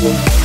Thank